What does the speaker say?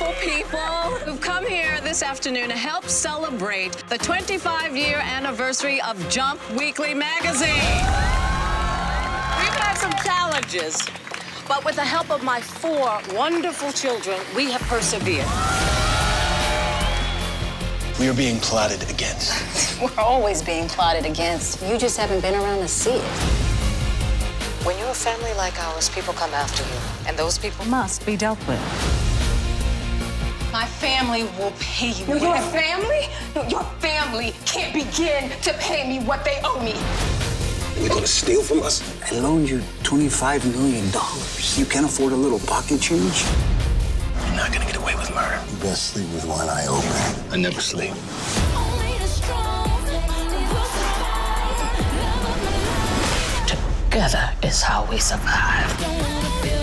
beautiful people who've come here this afternoon to help celebrate the 25 year anniversary of Jump Weekly magazine. We've had some challenges, but with the help of my four wonderful children, we have persevered. We are being plotted against. We're always being plotted against. You just haven't been around to see it. When you're a family like ours, people come after you, and those people Must be dealt with. My family will pay you. No, your family? No, your family can't begin to pay me what they owe me. You're gonna steal from us? I loaned you $25 million. You can't afford a little pocket change? You're not gonna get away with murder. You best sleep with one eye open. I never sleep. Together is how we survive.